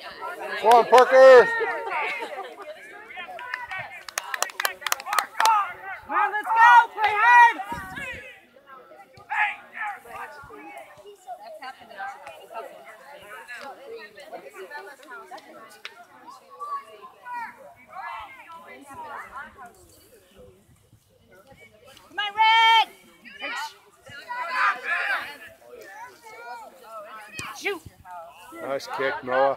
Come on, Parker. Come on, let's go. Play hard. Come Red. Shoot. Nice kick, Noah.